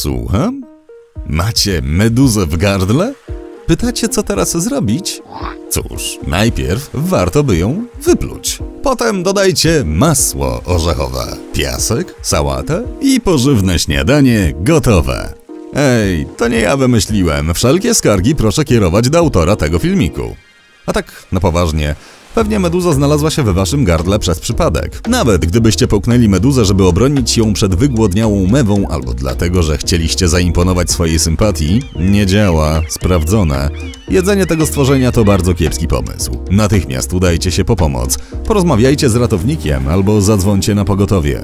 Słucham? Macie meduzę w gardle? Pytacie, co teraz zrobić? Cóż, najpierw warto by ją wypluć. Potem dodajcie masło orzechowe, piasek, sałatę i pożywne śniadanie gotowe. Ej, to nie ja wymyśliłem. Wszelkie skargi proszę kierować do autora tego filmiku. A tak, na poważnie, pewnie meduza znalazła się we waszym gardle przez przypadek. Nawet gdybyście połknęli meduzę, żeby obronić ją przed wygłodniałą mewą, albo dlatego, że chcieliście zaimponować swojej sympatii, nie działa, sprawdzone. Jedzenie tego stworzenia to bardzo kiepski pomysł. Natychmiast udajcie się po pomoc, porozmawiajcie z ratownikiem albo zadzwońcie na pogotowie.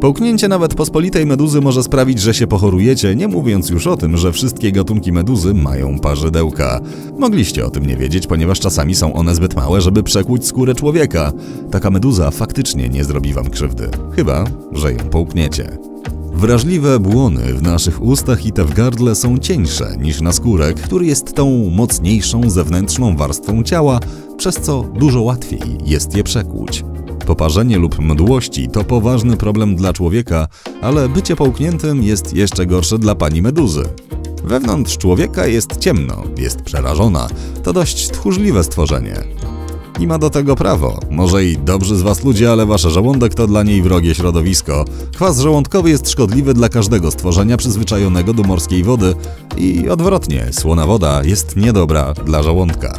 Połknięcie nawet pospolitej meduzy może sprawić, że się pochorujecie, nie mówiąc już o tym, że wszystkie gatunki meduzy mają parzydełka. Mogliście o tym nie wiedzieć, ponieważ czasami są one zbyt małe, żeby przekłuć skórę człowieka. Taka meduza faktycznie nie zrobi wam krzywdy. Chyba, że ją połkniecie. Wrażliwe błony w naszych ustach i te w gardle są cieńsze niż naskórek, który jest tą mocniejszą zewnętrzną warstwą ciała, przez co dużo łatwiej jest je przekłuć. Poparzenie lub mdłości to poważny problem dla człowieka, ale bycie połkniętym jest jeszcze gorsze dla pani meduzy. Wewnątrz człowieka jest ciemno, jest przerażona. To dość tchórzliwe stworzenie. I ma do tego prawo. Może i dobrzy z was ludzie, ale wasze żołądek to dla niej wrogie środowisko. Kwas żołądkowy jest szkodliwy dla każdego stworzenia przyzwyczajonego do morskiej wody i odwrotnie, słona woda jest niedobra dla żołądka.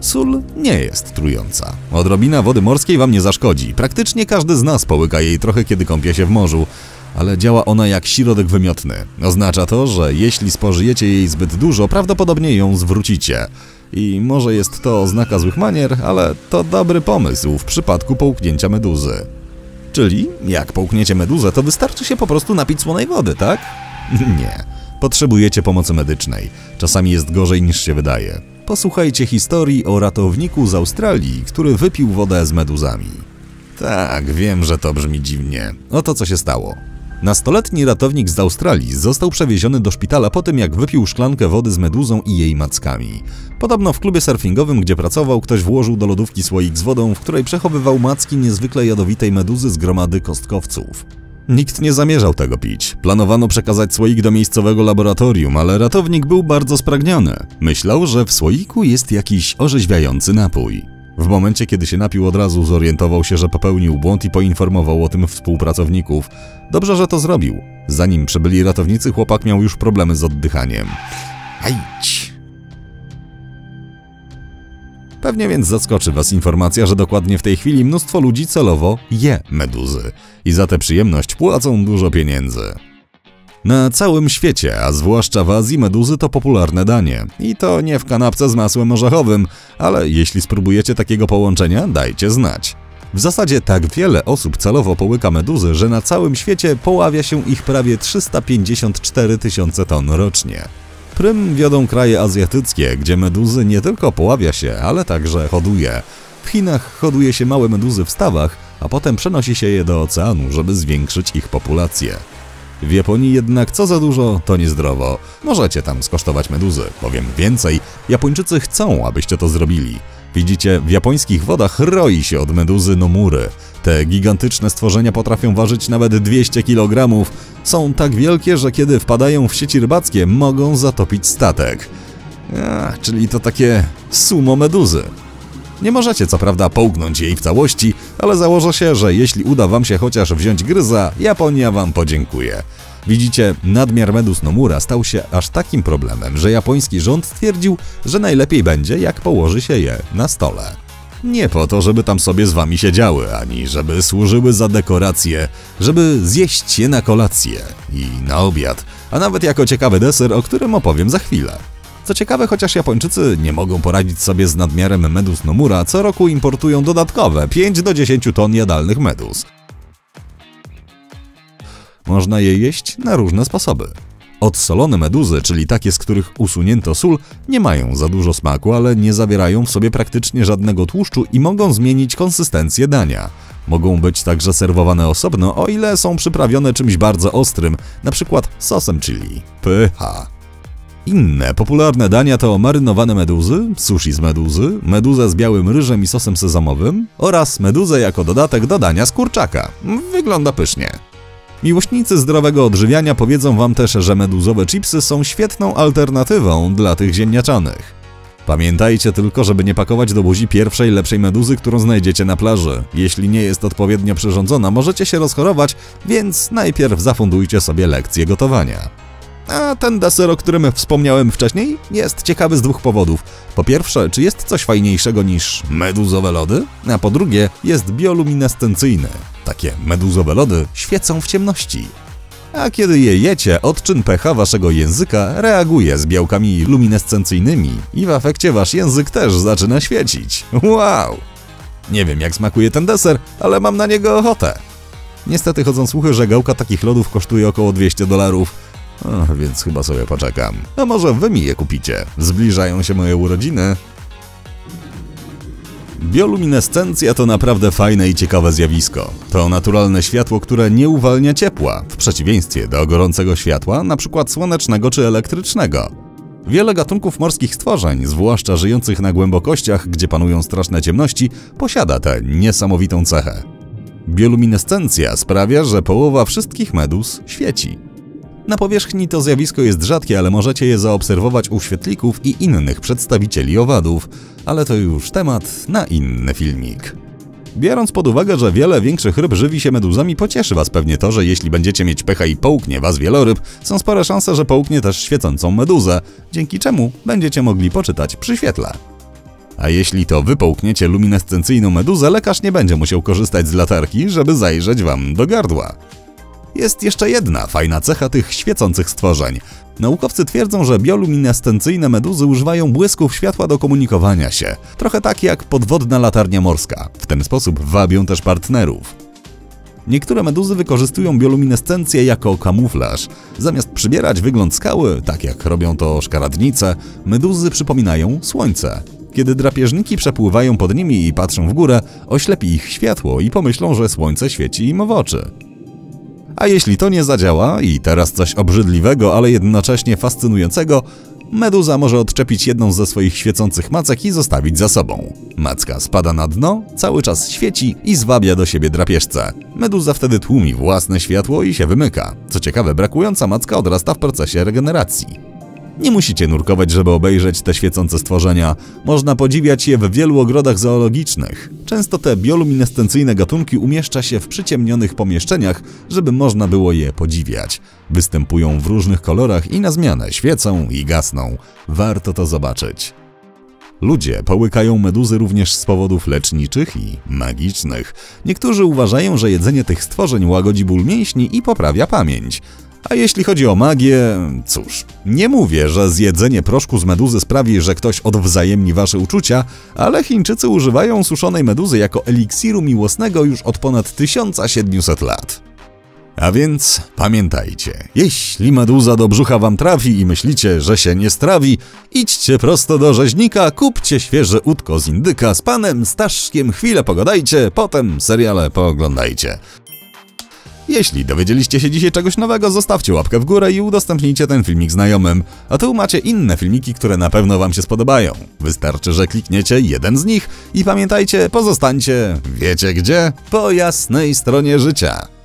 Sól nie jest trująca. Odrobina wody morskiej wam nie zaszkodzi. Praktycznie każdy z nas połyka jej trochę, kiedy kąpie się w morzu. Ale działa ona jak środek wymiotny. Oznacza to, że jeśli spożyjecie jej zbyt dużo, prawdopodobnie ją zwrócicie. I może jest to oznaka złych manier, ale to dobry pomysł w przypadku połknięcia meduzy. Czyli, jak połkniecie meduzę, to wystarczy się po prostu napić słonej wody, tak? Nie. Potrzebujecie pomocy medycznej. Czasami jest gorzej niż się wydaje. Posłuchajcie historii o ratowniku z Australii, który wypił wodę z meduzami. Tak, wiem, że to brzmi dziwnie. Oto co się stało. Nastoletni ratownik z Australii został przewieziony do szpitala po tym, jak wypił szklankę wody z meduzą i jej mackami. Podobno w klubie surfingowym, gdzie pracował, ktoś włożył do lodówki słoik z wodą, w której przechowywał macki niezwykle jadowitej meduzy z gromady kostkowców. Nikt nie zamierzał tego pić. Planowano przekazać słoik do miejscowego laboratorium, ale ratownik był bardzo spragniony. Myślał, że w słoiku jest jakiś orzeźwiający napój. W momencie, kiedy się napił, od razu zorientował się, że popełnił błąd i poinformował o tym współpracowników. Dobrze, że to zrobił. Zanim przybyli ratownicy, chłopak miał już problemy z oddychaniem. Ajdź! Pewnie więc zaskoczy Was informacja, że dokładnie w tej chwili mnóstwo ludzi celowo je meduzy i za tę przyjemność płacą dużo pieniędzy. Na całym świecie, a zwłaszcza w Azji, meduzy to popularne danie. I to nie w kanapce z masłem orzechowym, ale jeśli spróbujecie takiego połączenia, dajcie znać. W zasadzie tak wiele osób celowo połyka meduzy, że na całym świecie poławia się ich prawie 354 tysiące ton rocznie. Prym wiodą kraje azjatyckie, gdzie meduzy nie tylko poławia się, ale także hoduje. W Chinach hoduje się małe meduzy w stawach, a potem przenosi się je do oceanu, żeby zwiększyć ich populację. W Japonii jednak co za dużo, to niezdrowo. Możecie tam skosztować meduzy. Powiem więcej, Japończycy chcą, abyście to zrobili. Widzicie, w japońskich wodach roi się od meduzy nomury. Te gigantyczne stworzenia potrafią ważyć nawet 200 kg. Są tak wielkie, że kiedy wpadają w sieci rybackie, mogą zatopić statek. A, czyli to takie sumo meduzy. Nie możecie co prawda połknąć jej w całości, ale założę się, że jeśli uda wam się chociaż wziąć gryza, Japonia wam podziękuje. Widzicie, nadmiar medus nomura stał się aż takim problemem, że japoński rząd stwierdził, że najlepiej będzie, jak położy się je na stole. Nie po to, żeby tam sobie z wami siedziały, ani żeby służyły za dekorację, żeby zjeść je na kolację i na obiad, a nawet jako ciekawy deser, o którym opowiem za chwilę. Co ciekawe, chociaż Japończycy nie mogą poradzić sobie z nadmiarem medus nomura, co roku importują dodatkowe 5 do 10 ton jadalnych medus. Można je jeść na różne sposoby. Odsolone meduzy, czyli takie, z których usunięto sól, nie mają za dużo smaku, ale nie zawierają w sobie praktycznie żadnego tłuszczu i mogą zmienić konsystencję dania. Mogą być także serwowane osobno, o ile są przyprawione czymś bardzo ostrym, np. sosem chili. Pycha. Inne popularne dania to marynowane meduzy, sushi z meduzy, meduza z białym ryżem i sosem sezamowym oraz meduzę jako dodatek do dania z kurczaka. Wygląda pysznie. Miłośnicy zdrowego odżywiania powiedzą wam też, że meduzowe chipsy są świetną alternatywą dla tych ziemniaczanych. Pamiętajcie tylko, żeby nie pakować do buzi pierwszej lepszej meduzy, którą znajdziecie na plaży. Jeśli nie jest odpowiednio przyrządzona, możecie się rozchorować, więc najpierw zafundujcie sobie lekcję gotowania. A ten deser, o którym wspomniałem wcześniej, jest ciekawy z dwóch powodów. Po pierwsze, czy jest coś fajniejszego niż meduzowe lody? A po drugie, jest bioluminescencyjny. Takie meduzowe lody świecą w ciemności. A kiedy je jecie, odczyn pH waszego języka reaguje z białkami luminescencyjnymi i w efekcie wasz język też zaczyna świecić. Wow! Nie wiem jak smakuje ten deser, ale mam na niego ochotę. Niestety chodzą słuchy, że gałka takich lodów kosztuje około 200 dolarów. O, więc chyba sobie poczekam. A może wy mi je kupicie? Zbliżają się moje urodziny. Bioluminescencja to naprawdę fajne i ciekawe zjawisko. To naturalne światło, które nie uwalnia ciepła, w przeciwieństwie do gorącego światła, np. słonecznego czy elektrycznego. Wiele gatunków morskich stworzeń, zwłaszcza żyjących na głębokościach, gdzie panują straszne ciemności, posiada tę niesamowitą cechę. Bioluminescencja sprawia, że połowa wszystkich medus świeci. Na powierzchni to zjawisko jest rzadkie, ale możecie je zaobserwować u świetlików i innych przedstawicieli owadów, ale to już temat na inny filmik. Biorąc pod uwagę, że wiele większych ryb żywi się meduzami, pocieszy Was pewnie to, że jeśli będziecie mieć pecha i połknie Was wieloryb, są spore szanse, że połknie też świecącą meduzę, dzięki czemu będziecie mogli poczytać przy świetle. A jeśli to wy połkniecie luminescencyjną meduzę, lekarz nie będzie musiał korzystać z latarki, żeby zajrzeć Wam do gardła. Jest jeszcze jedna fajna cecha tych świecących stworzeń. Naukowcy twierdzą, że bioluminescencyjne meduzy używają błysków światła do komunikowania się, trochę tak jak podwodna latarnia morska. W ten sposób wabią też partnerów. Niektóre meduzy wykorzystują bioluminescencję jako kamuflaż. Zamiast przybierać wygląd skały, tak jak robią to szkaradnice, meduzy przypominają słońce. Kiedy drapieżniki przepływają pod nimi i patrzą w górę, oślepi ich światło i pomyślą, że słońce świeci im w oczy. A jeśli to nie zadziała i teraz coś obrzydliwego, ale jednocześnie fascynującego, meduza może odczepić jedną ze swoich świecących macek i zostawić za sobą. Macka spada na dno, cały czas świeci i zwabia do siebie drapieżcę. Meduza wtedy tłumi własne światło i się wymyka. Co ciekawe, brakująca macka odrasta w procesie regeneracji. Nie musicie nurkować, żeby obejrzeć te świecące stworzenia. Można podziwiać je w wielu ogrodach zoologicznych. Często te bioluminescencyjne gatunki umieszcza się w przyciemnionych pomieszczeniach, żeby można było je podziwiać. Występują w różnych kolorach i na zmianę świecą i gasną. Warto to zobaczyć. Ludzie połykają meduzy również z powodów leczniczych i magicznych. Niektórzy uważają, że jedzenie tych stworzeń łagodzi ból mięśni i poprawia pamięć. A jeśli chodzi o magię, cóż, nie mówię, że zjedzenie proszku z meduzy sprawi, że ktoś odwzajemni wasze uczucia, ale Chińczycy używają suszonej meduzy jako eliksiru miłosnego już od ponad 1700 lat. A więc pamiętajcie, jeśli meduza do brzucha wam trafi i myślicie, że się nie strawi, idźcie prosto do rzeźnika, kupcie świeże utko z indyka z panem Staszkiem, chwilę pogadajcie, potem seriale pooglądajcie. Jeśli dowiedzieliście się dzisiaj czegoś nowego, zostawcie łapkę w górę i udostępnijcie ten filmik znajomym. A tu macie inne filmiki, które na pewno Wam się spodobają. Wystarczy, że klikniecie jeden z nich i pamiętajcie, pozostańcie, wiecie gdzie? Po jasnej stronie życia.